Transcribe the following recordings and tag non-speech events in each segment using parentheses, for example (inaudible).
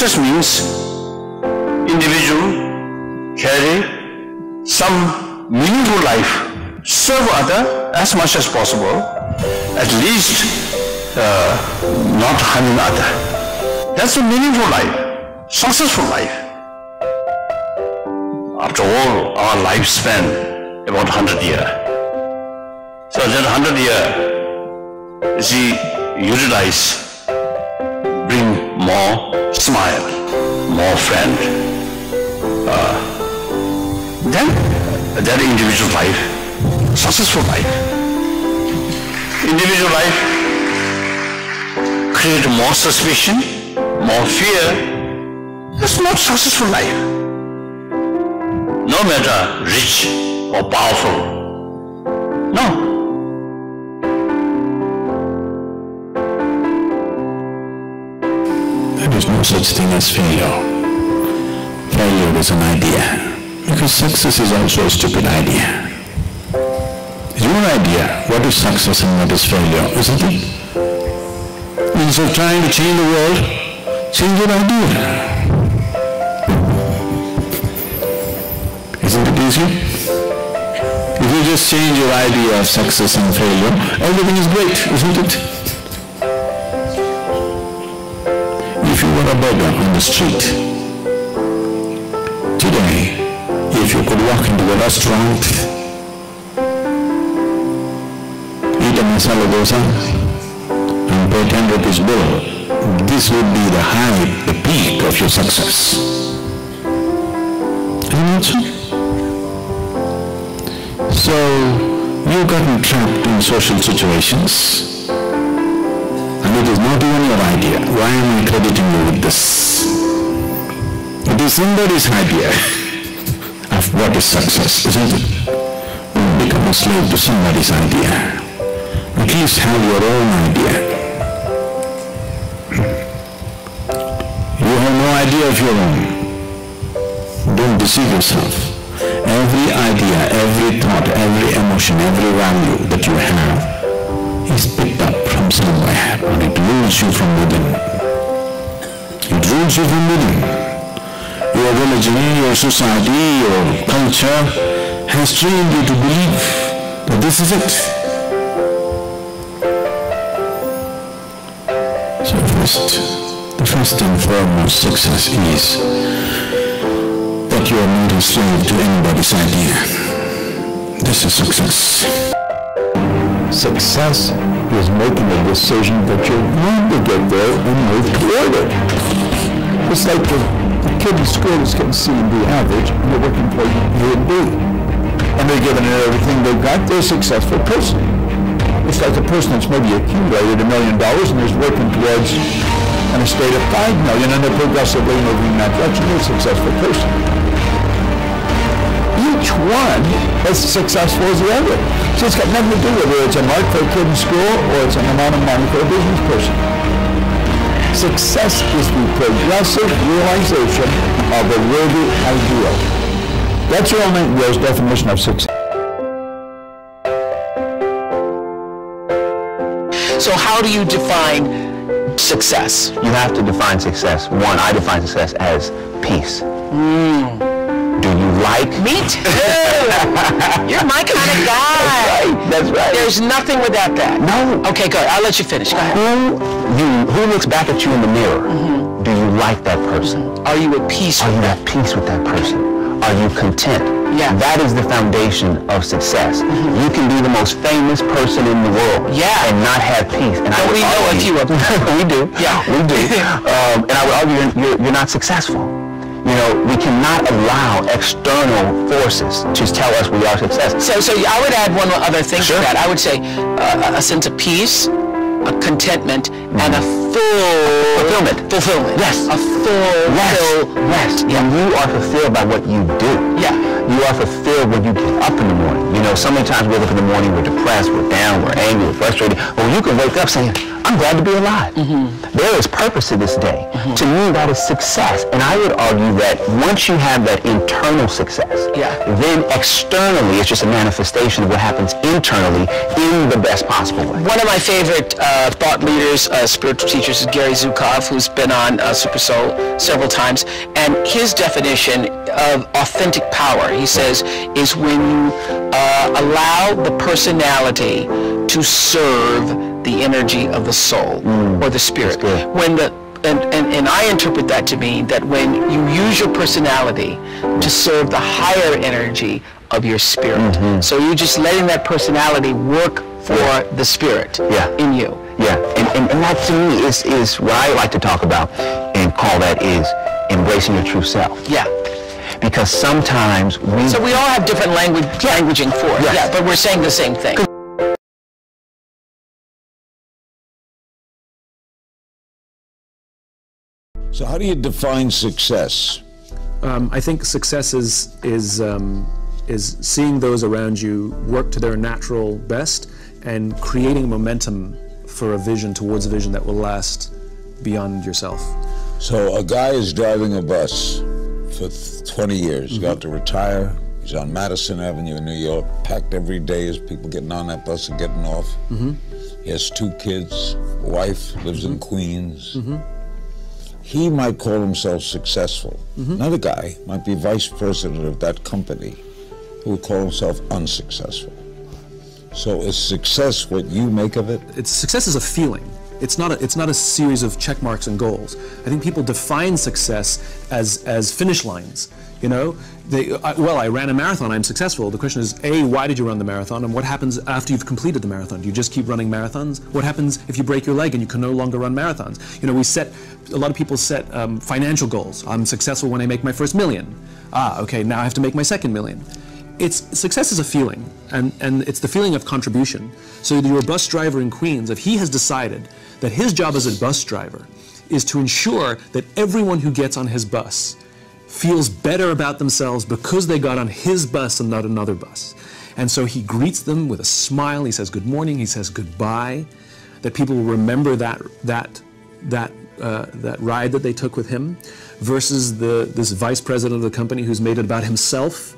success means individual carry some meaningful life, serve other as much as possible, at least uh, not harming other. That's a meaningful life, successful life. After all, our lifespan about 100 years. So that 100 year, see, utilize, bring more smile, more friend, uh, then that individual life, successful life. Individual life create more suspicion, more fear. That's not successful life. No matter rich or powerful. No such thing as failure. Failure is an idea. Because success is also a stupid idea. Your idea what is success and what is failure, isn't it? Instead of trying to change the world, change your idea. Isn't it easy? If you just change your idea of success and failure, everything is great, isn't it? If you were a beggar on the street, today, if you could walk into a restaurant, eat a masala dosa, and pay 10 rupees bill, this would be the height, the peak of your success. Isn't it so? So, you've gotten trapped in social situations, and it is not even your idea. Why am I crediting you with this? It is somebody's idea of what is success, isn't it? You become a slave to somebody's idea. At least have your own idea. You have no idea of your own. Don't deceive yourself. Every idea, every thought, every emotion, every value that you have is picked up somewhere and it rules you from within. It rules you from within. Your religion, your society, your culture has trained you to believe that this is it. So first, the first and foremost success is that you are not a slave to anybody's idea. This is success. Success is making a decision that you're going to get there and move toward it. It's like the, the kid in school is getting C and D average, and they're working for A and B. And they're giving it everything they've got, they're a successful person. It's like a person that's maybe accumulated a million dollars and is working towards an estate of five million, and they're progressively moving in that direction, they're a successful person each one as successful as the other. So it's got nothing to do with whether it's a mark for a kid in school or it's an amount of money for a business person. Success is the progressive realization of a worthy ideal. That's Earl Nightingale's definition of success. So how do you define success? You have to define success. One, I define success as peace. Do you like Me too. You're my kind of guy. (laughs) Right, that's right. There's nothing without that. No. Okay, good. I'll let you finish. Go ahead. Who you who looks back at you in the mirror? Mm-hmm. Do you like that person? Mm-hmm. Are you at peace Are with you at peace with that person? Are you content? Yeah. That is the foundation of success. Mm-hmm. You can be the most famous person in the world. Yeah. And not have peace. And I would we know a argue- few of them? (laughs) we do. Yeah. We do. (laughs) um, and I would argue you're, you're, you're not successful. You know, we cannot allow external forces to tell us we are successful. So, so I would add one other thing Sure. to that. I would say uh, a sense of peace, a contentment, and a full Fulfillment. Fulfillment. Yes. A full. Yes. full- Yes. Yeah. And you are fulfilled by what you do. Yeah. You are fulfilled when you get up in the morning. You know, so many times we wake up in the morning, we're depressed, we're down, we're angry, we're frustrated. Well, you can wake up saying, I'm glad to be alive. There is purpose to this day. To me, that is success. And I would argue that once you have that internal success, Yeah. then externally it's just a manifestation of what happens internally in the best possible way. One of my favorite uh, thought leaders, uh, spiritual teachers, is Gary Zukav, who's been on uh, Super Soul several times. And his definition of authentic power, he says, is when you uh, allow the personality to serve the energy of the soul mm. or the spirit. When the and, and, and I interpret that to mean that when you use your personality to serve the higher energy of your spirit, mm-hmm. so you're just letting that personality work for the spirit Yeah. in you. Yeah, and, and, and that to me is, is what I like to talk about and call that is embracing your true self. Yeah. Because sometimes we... So we all have different language languaging for it. Yes. Yeah, but we're saying the same thing. So how do you define success? Um, I think success is is um, is seeing those around you work to their natural best and creating momentum for a vision towards a vision that will last beyond yourself. So a guy is driving a bus for 20 years, got to retire. He's on Madison Avenue in New York, packed every day as people getting on that bus and getting off. He has two kids, wife, lives in Queens. He might call himself successful. Mm-hmm. Another guy might be vice president of that company who would call himself unsuccessful. So is success what you make of it? It's success is a feeling. It's not a, it's not a series of check marks and goals. I think people define success as as finish lines. You know, they, I, well, I ran a marathon. I'm successful. The question is, a, why did you run the marathon, and what happens after you've completed the marathon? Do you just keep running marathons? What happens if you break your leg and you can no longer run marathons? You know, we set a lot of people set um, financial goals. I'm successful when I make my first million. Ah, okay, now I have to make my second million it's success is a feeling and, and it's the feeling of contribution. So you're bus driver in queens if he has decided that his job as a bus driver is to ensure that everyone who gets on his bus feels better about themselves because they got on his bus and not another bus. And so he greets them with a smile. He says good morning. He says goodbye. That people will remember that that that uh, that ride that they took with him versus the this vice president of the company who's made it about himself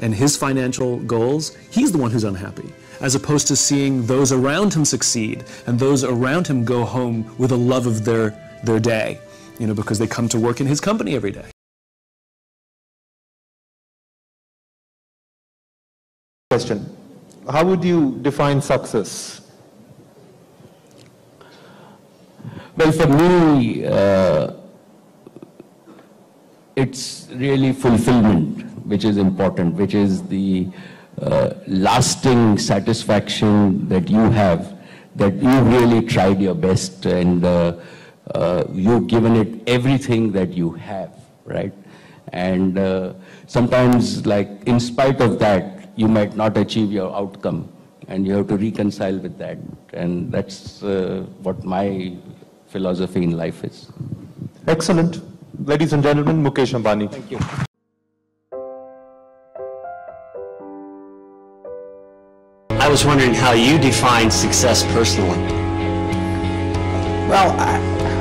and his financial goals, he's the one who's unhappy, as opposed to seeing those around him succeed and those around him go home with a love of their, their day, you know, because they come to work in his company every day. question. How would you define success? Well, for me, uh, it's really fulfillment which is important, which is the uh, lasting satisfaction that you have, that you really tried your best and uh, uh, you've given it everything that you have, right? And uh, sometimes, like, in spite of that, you might not achieve your outcome and you have to reconcile with that. And that's uh, what my philosophy in life is. Excellent. Ladies and gentlemen, Mukesh Ambani. Thank you. I was wondering how you define success personally. Well, I,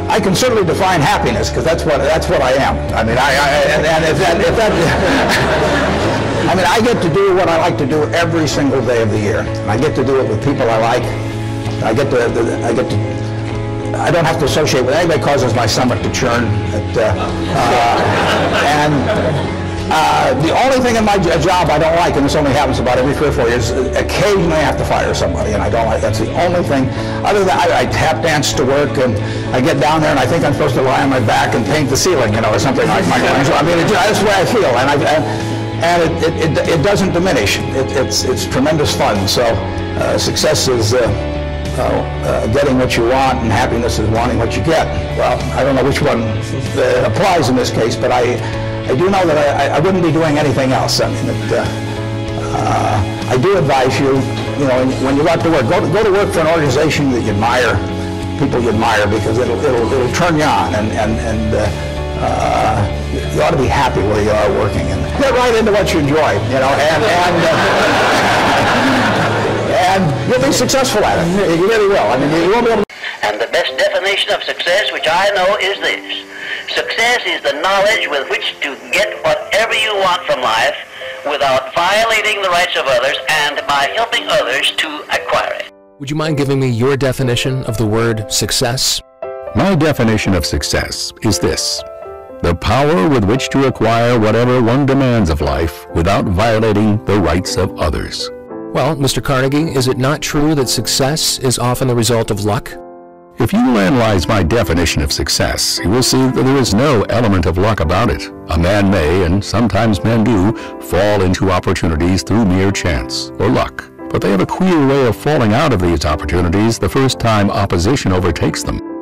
I can certainly define happiness because that's what that's what I am. I mean, I, I and, and if that if that (laughs) I mean, I get to do what I like to do every single day of the year. I get to do it with people I like. I get to I get to I don't have to associate with anybody causes my stomach to churn. Uh, uh, and uh, the only thing in my job I don't like, and this only happens about every three or four years, occasionally I have to fire somebody, and I don't like. That's the only thing. Other than that, I, I tap dance to work, and I get down there, and I think I'm supposed to lie on my back and paint the ceiling, you know, or something like Michelangelo. I mean, it, that's the way I feel, and I. And, and it, it, it, it doesn't diminish. It, it's, it's tremendous fun. So uh, success is uh, getting what you want, and happiness is wanting what you get. Well, I don't know which one uh, applies in this case, but I, I do know that I, I wouldn't be doing anything else. I mean, it, uh, uh, I do advise you, you know, when you go out to work, go to, go to work for an organization that you admire, people you admire, because it'll, it'll, it'll turn you on, and, and, and uh, you ought to be happy where you are working, and get right into what you enjoy, you know, and, and, uh, (laughs) you'll be successful at it. You really will. I mean, you won't be able to And the best definition of success, which I know, is this. Success is the knowledge with which to get whatever you want from life without violating the rights of others and by helping others to acquire it. Would you mind giving me your definition of the word success? My definition of success is this. The power with which to acquire whatever one demands of life without violating the rights of others. Well, Mr. Carnegie, is it not true that success is often the result of luck? If you analyze my definition of success, you will see that there is no element of luck about it. A man may, and sometimes men do, fall into opportunities through mere chance or luck. But they have a queer way of falling out of these opportunities the first time opposition overtakes them.